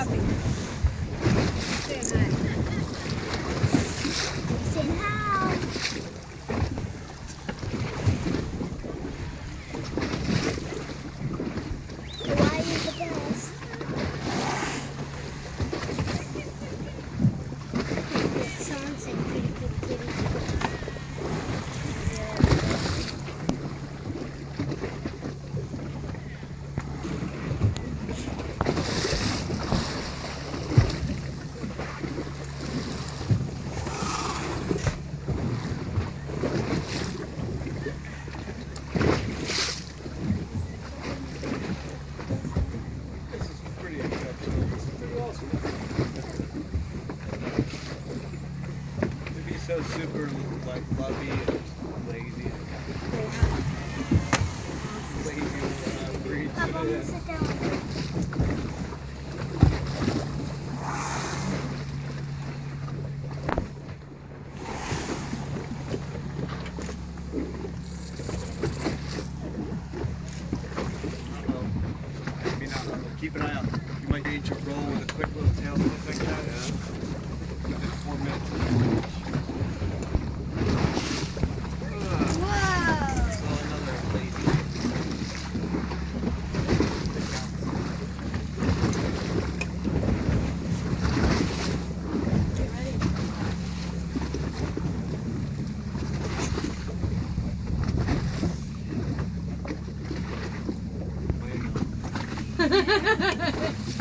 happy. Super like lovey and lazy. Lazy when I breathe. Papa, I'm gonna sit down. Uh-oh. Maybe not. Keep an eye out. You might need to roll with a quick little tail flip like that. Within four minutes. Ah, Whoa!